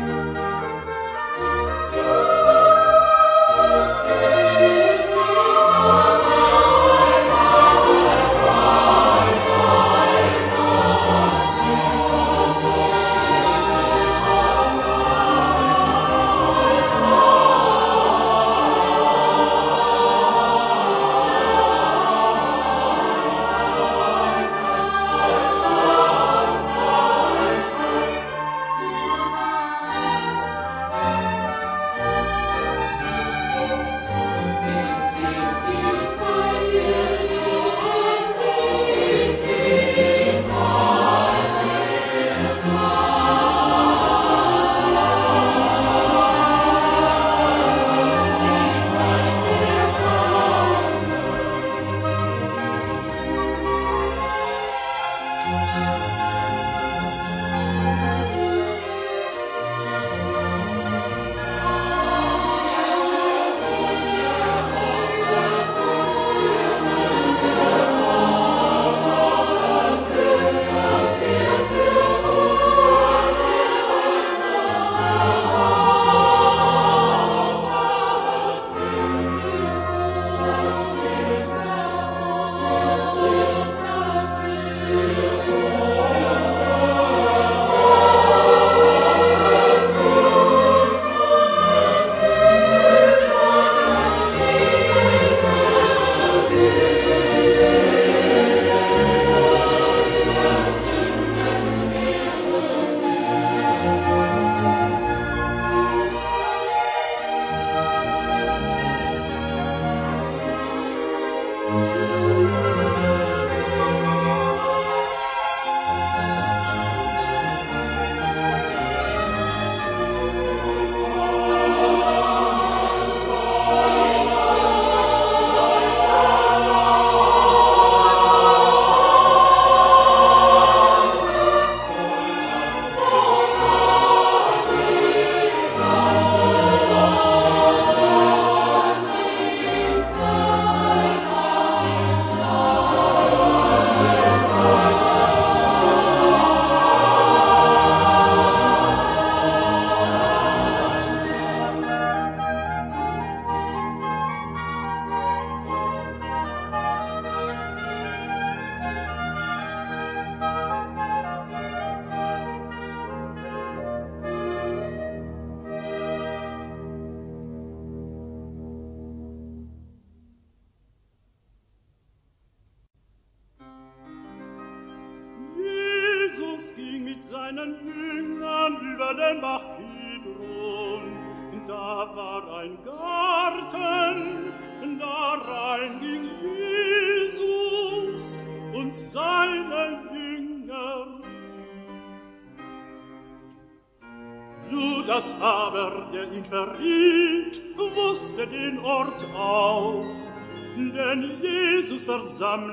Bye.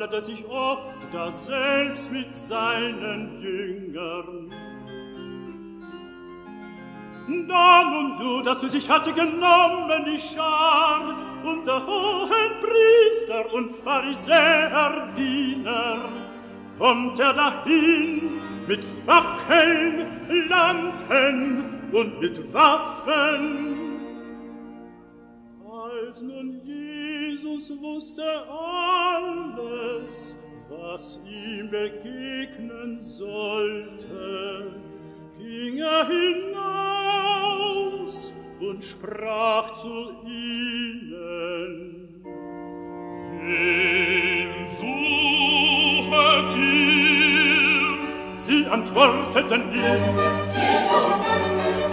Versammelte sich oft da selbst mit seinen Jüngern. Da nun Judas für sich hatte genommen die Schar und der hohen Priester und Pharisäer Diener, kommt er dahin mit Fackeln, Lampen und mit Waffen. Als nun Jesus wusste alles, was ihm begegnen sollte, ging er hinaus und sprach zu ihnen. Wen suchet ihr? Sie antworteten ihm. Jesus,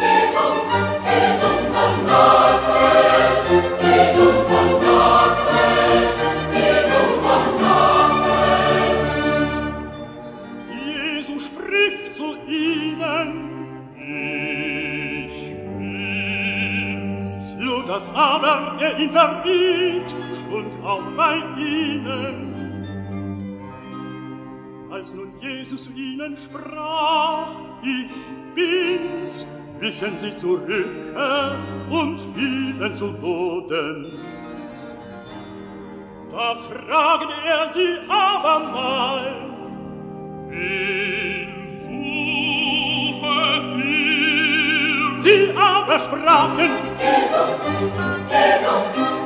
Jesus, Jesus von Nazareth, Jesus von das aber er ihn verriet und auch bei ihnen. Als nun Jesus zu ihnen sprach, ich bin's, wichen sie zurück und fielen zu Boden da fragt er sie abermal wen suchet ihr? Sie aber sprachen Jesu, Jesu,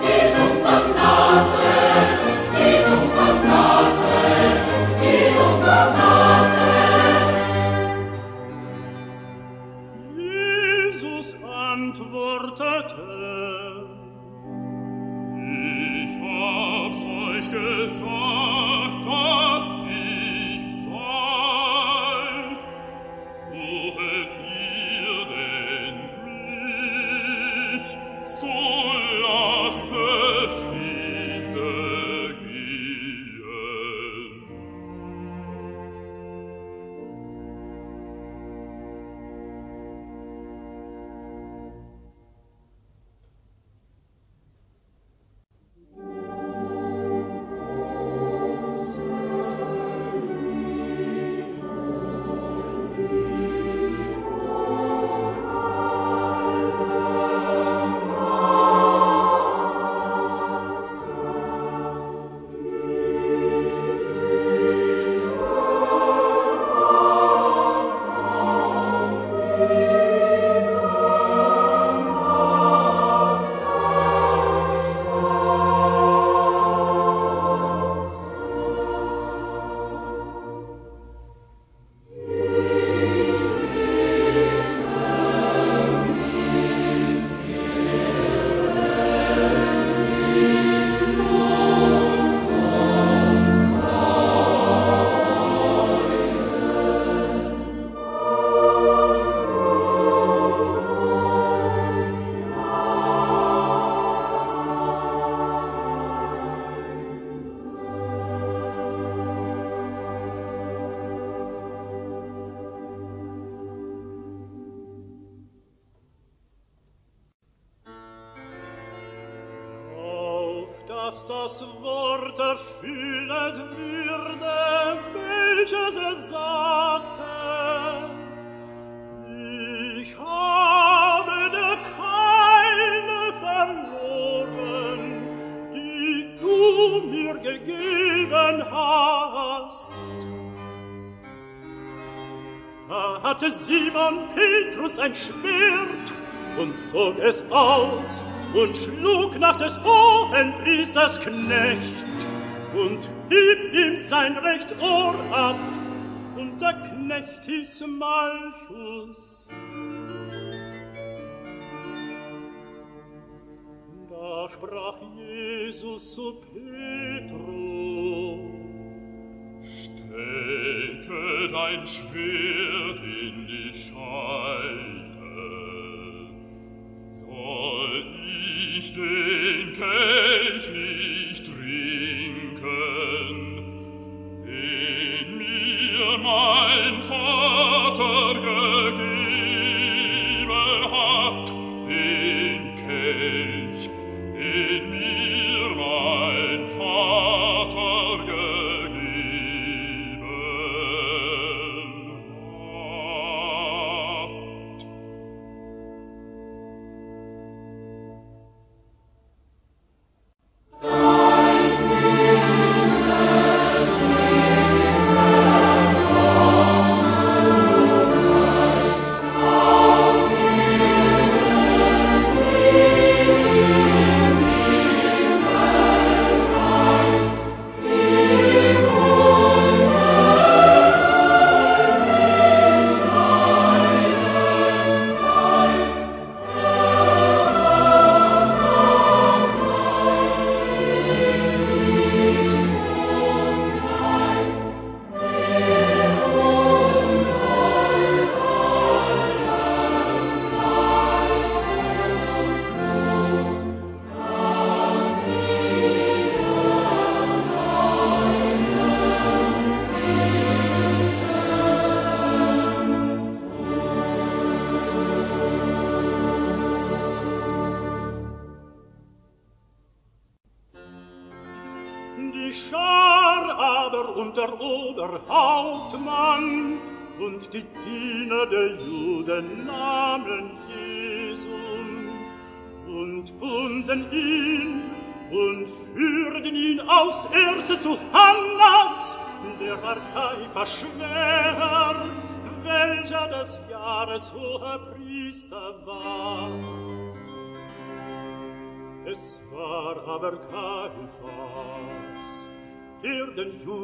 Jesu von Nazareth Jesu von Nazareth Jesu von Nazareth. gesang es aus und schlug nach des hohen Priesters Knecht und hieb ihm sein recht Ohr ab. Und der Knecht hieß Malchus. Da sprach Jesus zu Petro, Stecke dein Schwert in die Scheide, denke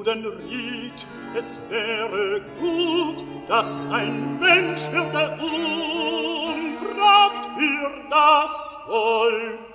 juden riet es wäre gut dass ein mensch würde umbracht für das volk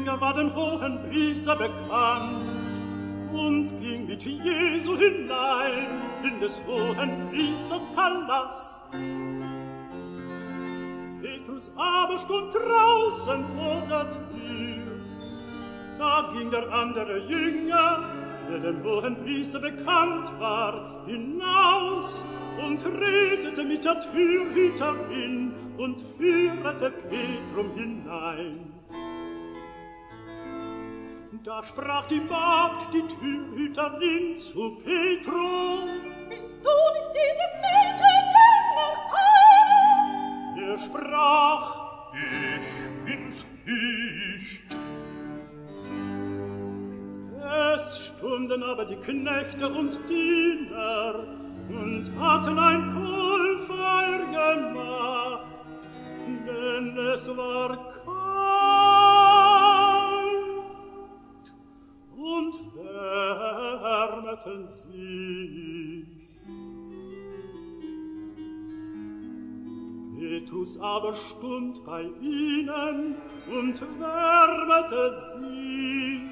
Jünger war dem hohen Priester bekannt und ging mit Jesu hinein in des hohen Priesters Palast. Petrus aber stund draußen vor der Tür. Da ging der andere Jünger, der dem hohen Priester bekannt war, hinaus und redete mit der Türhüterin und führte Petrum hinein. Da sprach die Magd, die Thyhüterin zu Petrum. Bist du nicht dieses Mädchen, Jünger Er sprach, ich bin's nicht. Es stunden aber die Knechte und Diener und hatten ein Kohlfeuer gemacht, denn es war Herzens ihn. Petrus aber stund bei ihnen und wärmete sie.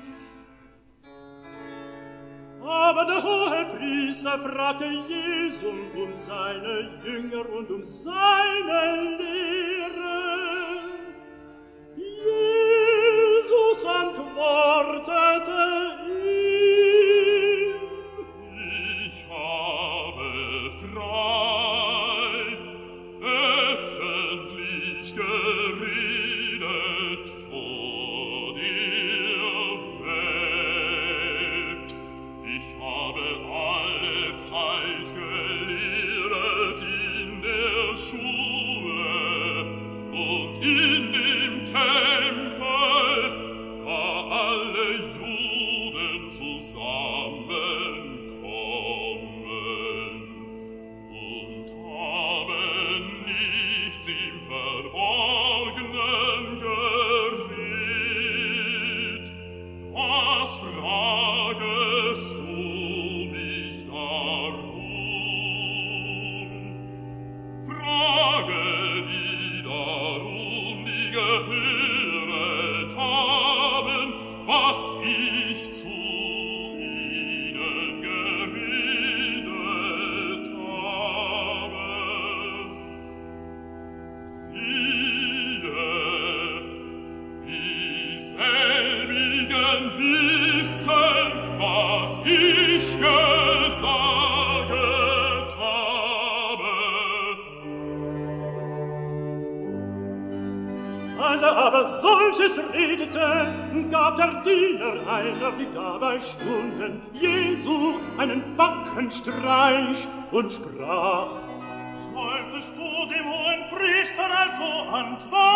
Aber der hohe Priester fragte Jesum um seine Jünger und um seine Lehre. Jesus antwortete Stunden Jesu einen Backenstreich und sprach, Solltest du dem hohen Priester also antworten,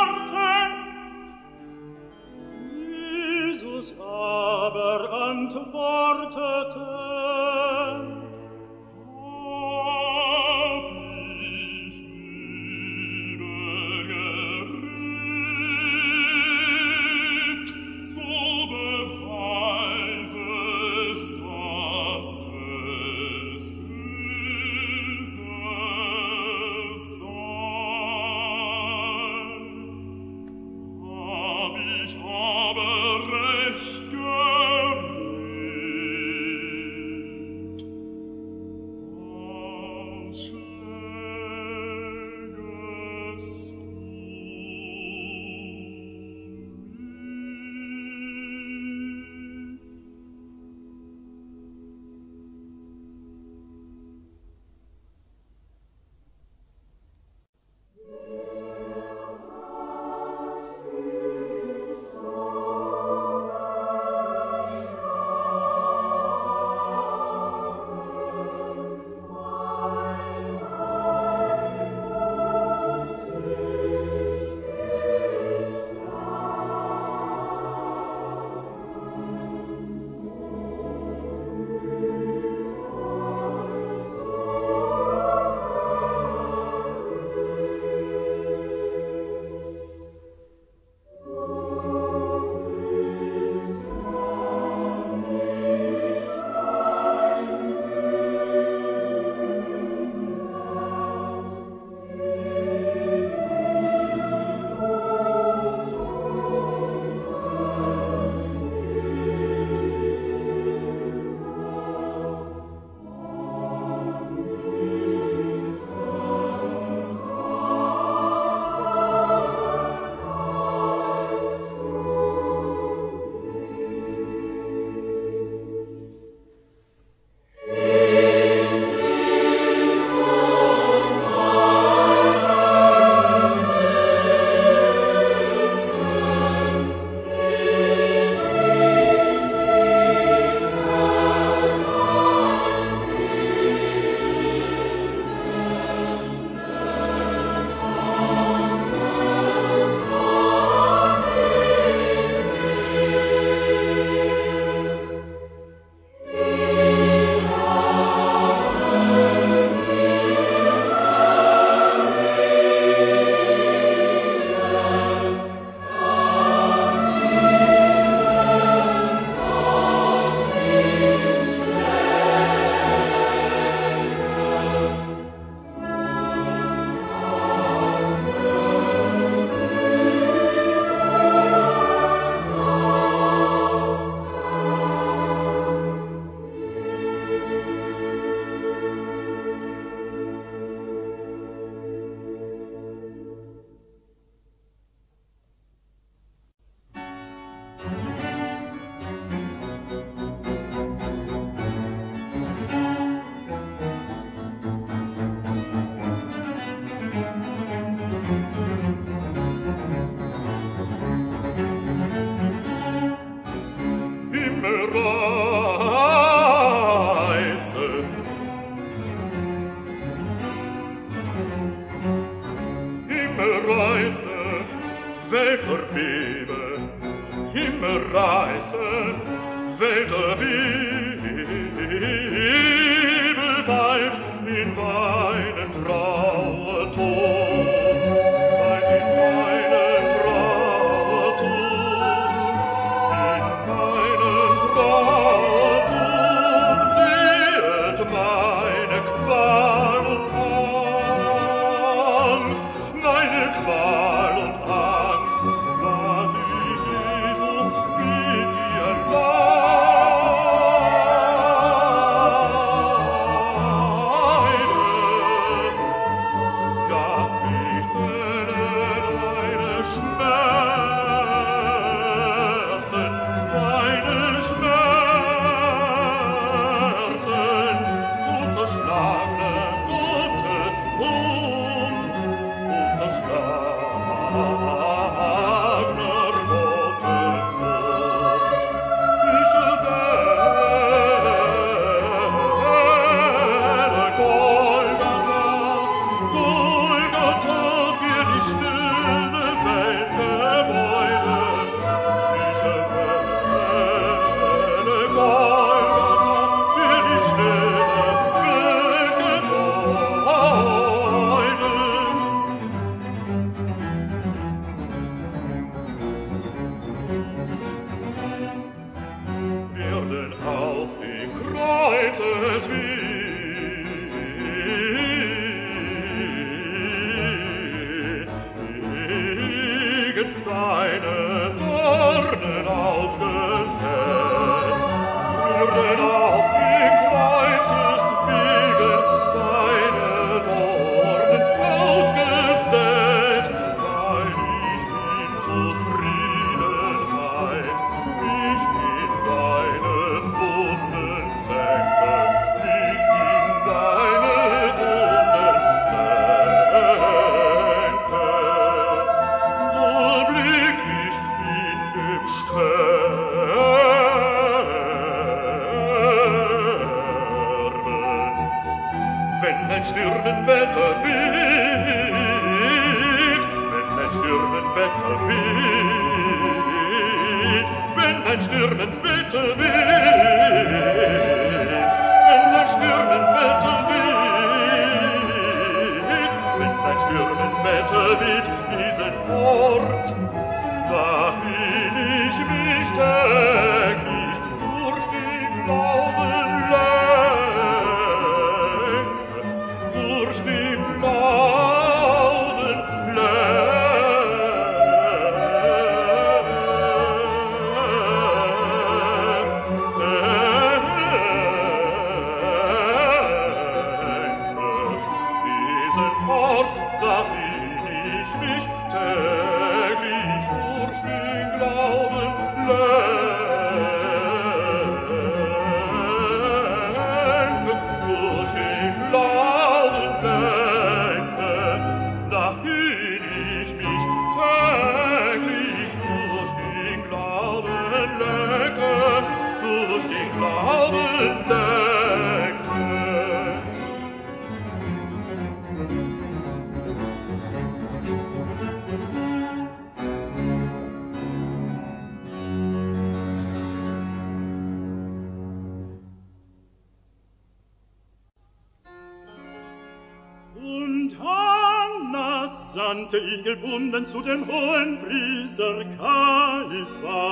hatte ihn gebunden zu dem hohen Priester Kaiphas.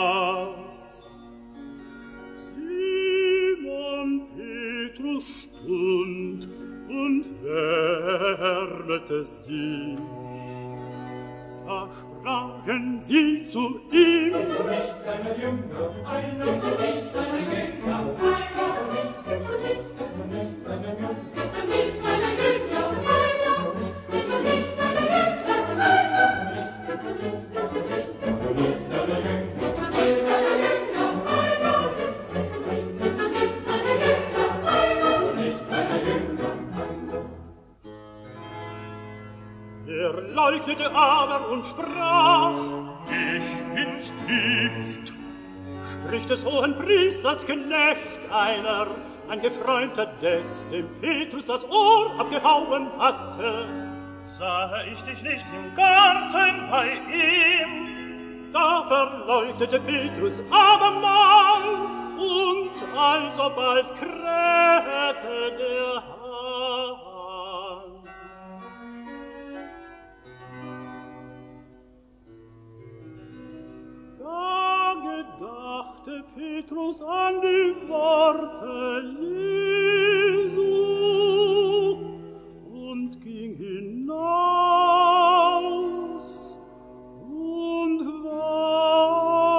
Simon Petrus stund und wärmete sie. Da sprachen sie zu ihm, Bist du er nicht seine Jünger, einer, so du er nicht ist als Knecht einer, ein Gefreundter des, dem Petrus das Ohr abgehauen hatte. Sah ich dich nicht im Garten bei ihm, da verleugnete Petrus abermal, und alsobald krähte der Hahn. Oh! gedachte Petrus an die Worte Jesu und ging hinaus und war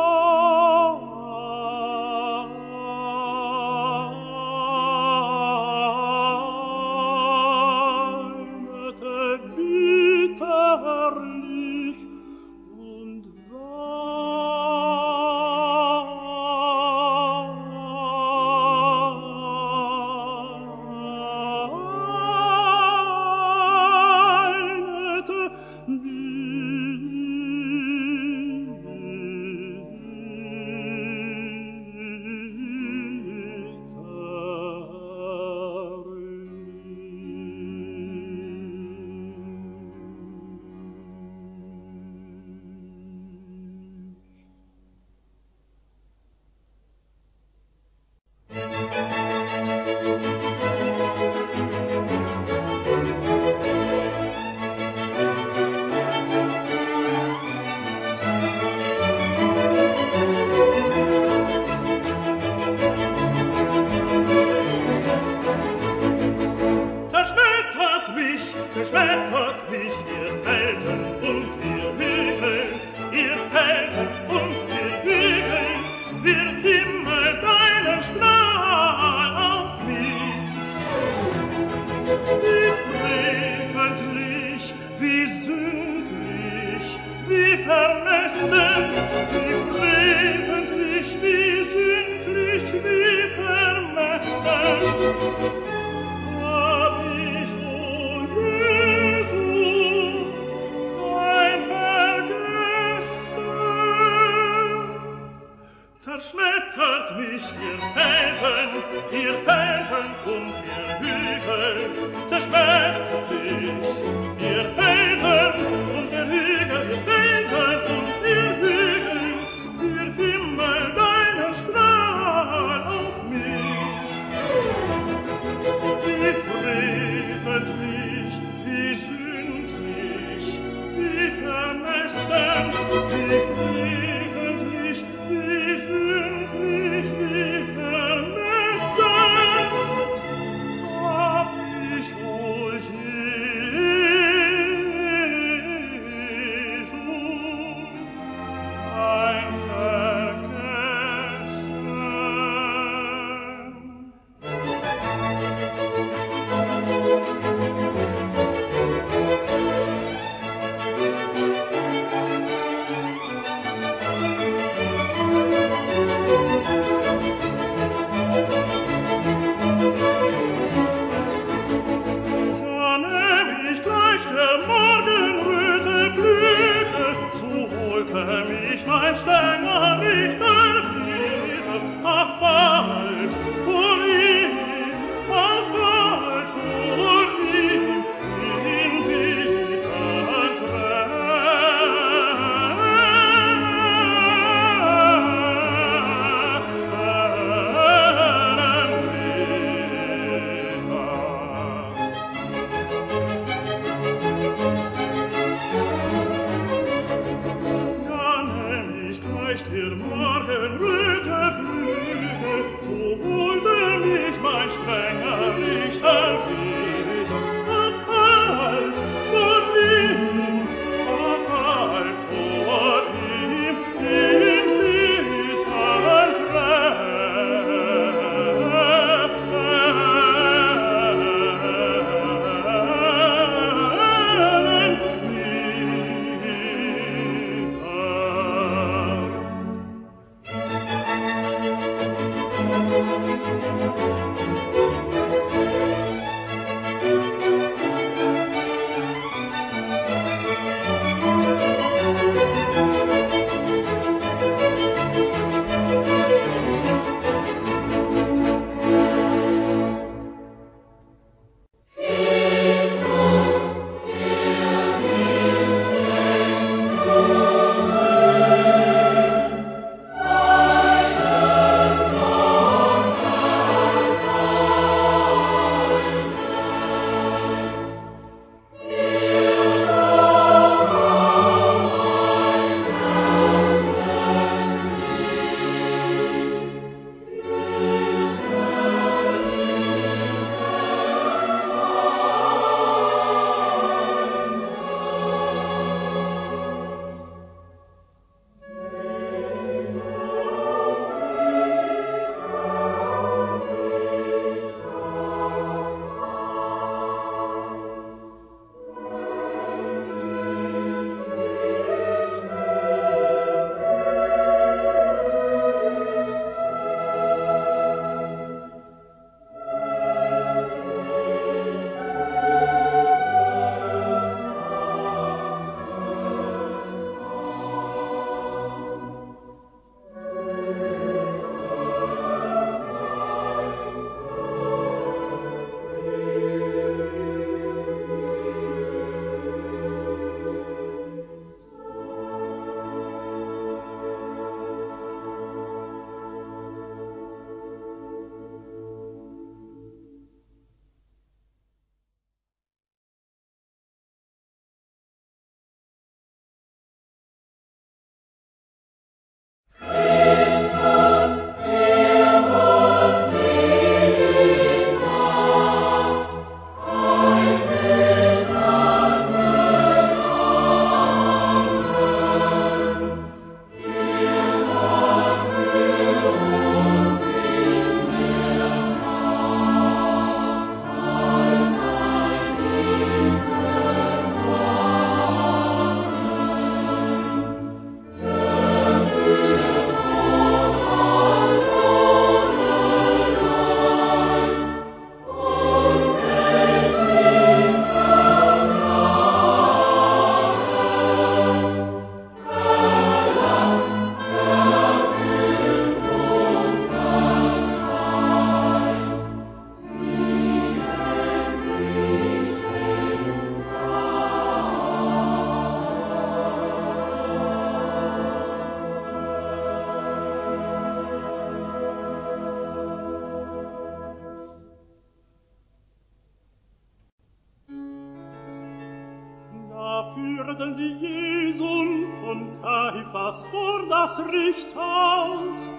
Nachricht aus,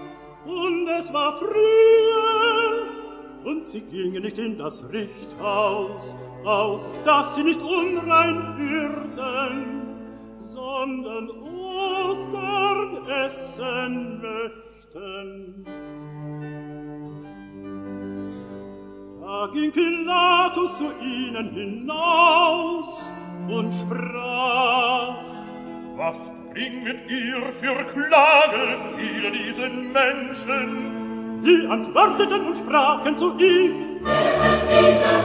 und es war frühe, und sie gingen nicht in das Richthaus, auf dass sie nicht unrein würden, sondern Ostern essen möchten. Da ging Pilatus zu ihnen hinaus und sprach, was bringet mit ihr für Klage viele diesen Menschen. Sie antworteten und sprachen zu ihm, Wer hat dieser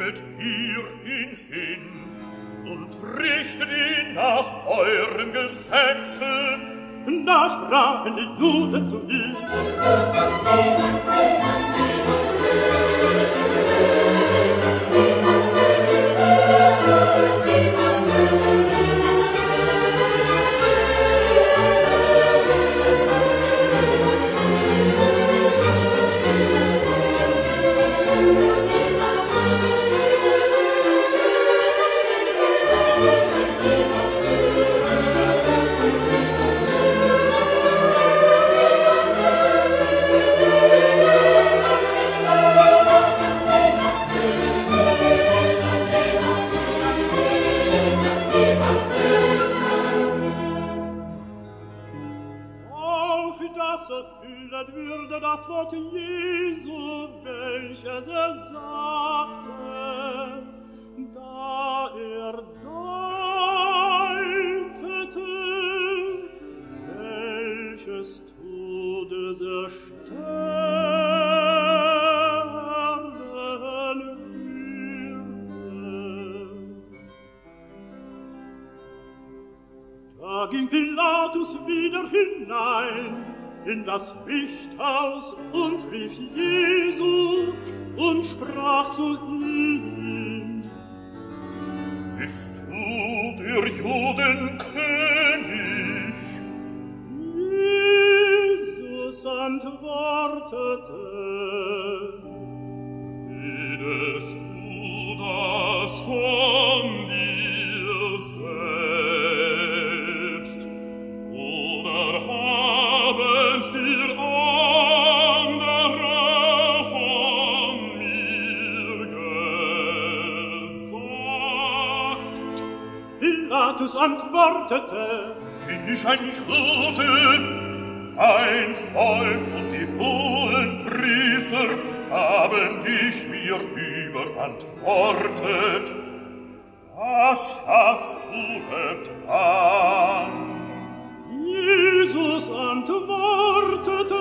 nehmet ihr ihn hin und richtet ihn nach euren Gesetzen. Da sprachen die Juden zu ihm. in das Lichthaus und rief Jesu und sprach zu ihm. Bist du der Judenkönig? Jesus antwortete, Pilatus antwortete, bin ich ein Schrote, ein Volk und die hohen Priester haben dich mir überantwortet. Was hast du getan? Jesus antwortete,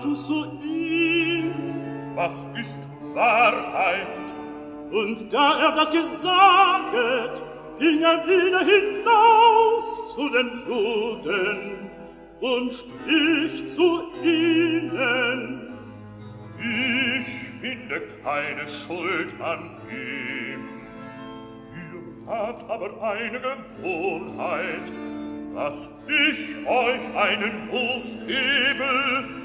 Pilatus so ihm, was ist Wahrheit? Und da er das gesaget, ging er wieder hinaus zu den Juden und spricht zu ihnen, Ich finde keine Schuld an ihm. Ihr habt aber eine Gewohnheit, dass ich euch einen Los gebe,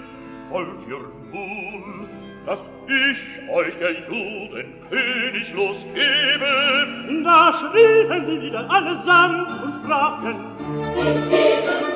wollt ihr nun, dass ich euch der Juden König losgebe? Da schrien sie wieder allesamt und sprachen, ich diesem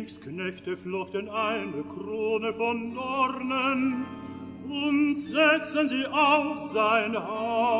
Kriegsknechte flochten eine Krone von Dornen und setzten sie auf sein Haupt.